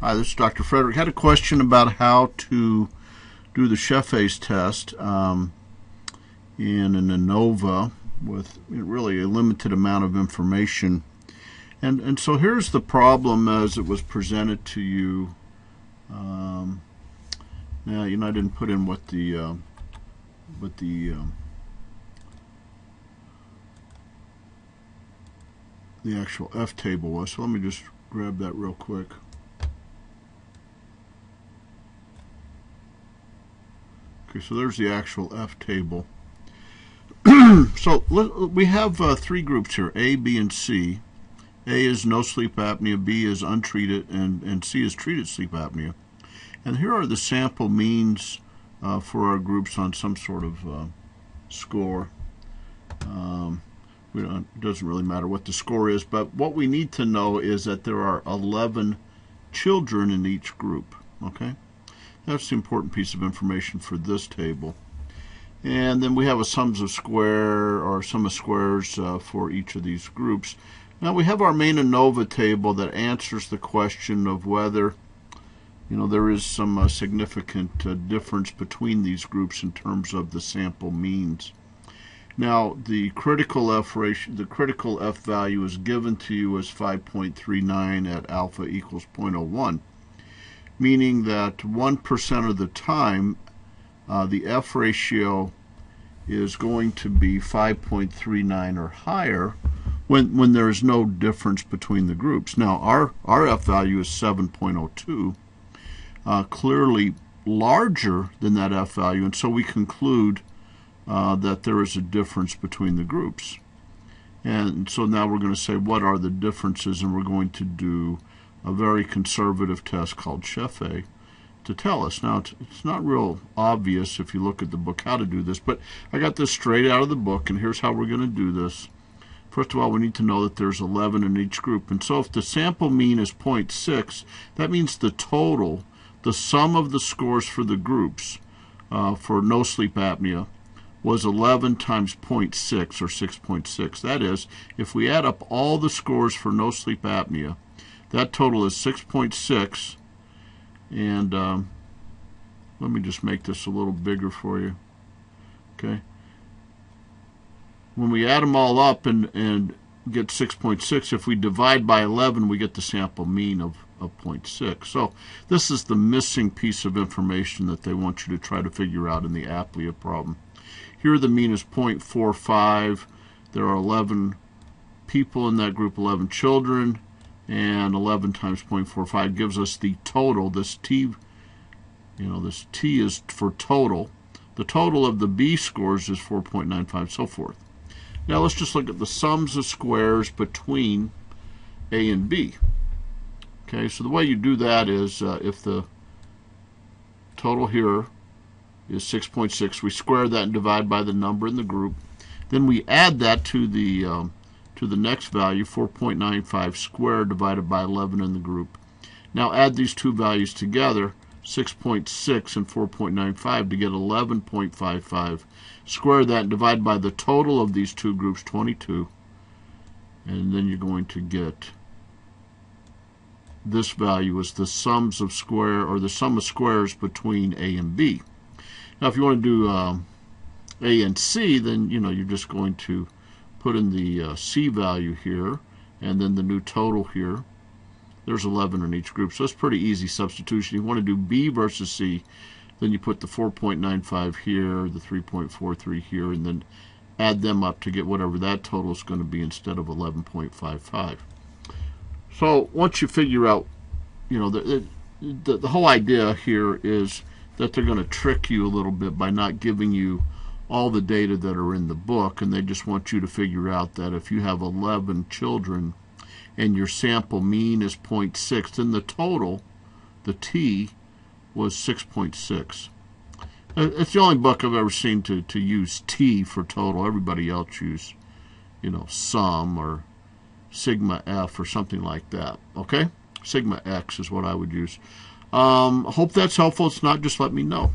Hi, this is Dr. Frederick. I had a question about how to do the Scheffe's test um, in an ANOVA with really a limited amount of information. And, and so here's the problem as it was presented to you. Um, now, you know, I didn't put in what the, uh, what the, um, the actual F table was. So let me just grab that real quick. Okay, so there's the actual F table. so let, we have uh, three groups here, A, B, and C. A is no sleep apnea, B is untreated, and, and C is treated sleep apnea. And here are the sample means uh, for our groups on some sort of uh, score. Um, it doesn't really matter what the score is, but what we need to know is that there are 11 children in each group. Okay, That's the important piece of information for this table. And then we have a sums of square or sum of squares uh, for each of these groups. Now we have our main ANOVA table that answers the question of whether you know there is some uh, significant uh, difference between these groups in terms of the sample means. Now the critical F ratio, the critical F value is given to you as 5.39 at alpha equals 0.01, meaning that 1% of the time uh, the F ratio is going to be 5.39 or higher when, when there is no difference between the groups. Now our, our F value is 7.02, uh, clearly larger than that F value, and so we conclude uh, that there is a difference between the groups. And so now we're going to say what are the differences, and we're going to do a very conservative test called Scheffe to tell us. Now, it's, it's not real obvious if you look at the book how to do this, but I got this straight out of the book, and here's how we're going to do this. First of all, we need to know that there's 11 in each group. And so if the sample mean is 0.6, that means the total, the sum of the scores for the groups uh, for no sleep apnea was 11 times 0.6 or 6.6. That is, if we add up all the scores for no sleep apnea, that total is 6.6. And um, let me just make this a little bigger for you. Okay. When we add them all up and, and get 6.6, if we divide by 11, we get the sample mean of, of 0.6. So this is the missing piece of information that they want you to try to figure out in the apnea problem. Here the mean is 0.45. There are 11 people in that group, 11 children, and 11 times 0.45 gives us the total. This T, you know, this T is for total. The total of the B scores is 4.95, so forth. Now let's just look at the sums of squares between A and B. Okay, so the way you do that is uh, if the total here is 6.6. We square that and divide by the number in the group. Then we add that to the um, to the next value, 4.95 squared divided by 11 in the group. Now add these two values together, 6.6 and 4.95 to get 11.55. Square that and divide by the total of these two groups, 22. And then you're going to get this value is the sums of square or the sum of squares between A and B. Now, if you want to do um, A and C, then you know you're just going to put in the uh, C value here, and then the new total here. There's 11 in each group, so it's pretty easy substitution. You want to do B versus C, then you put the 4.95 here, the 3.43 here, and then add them up to get whatever that total is going to be instead of 11.55. So once you figure out, you know, the, the, the whole idea here is that they're going to trick you a little bit by not giving you all the data that are in the book and they just want you to figure out that if you have 11 children and your sample mean is 0.6 then the total the t was 6.6 uh, it's the only book I've ever seen to, to use t for total everybody else use you know sum or sigma f or something like that okay sigma x is what I would use um, hope that's helpful. It's not, just let me know.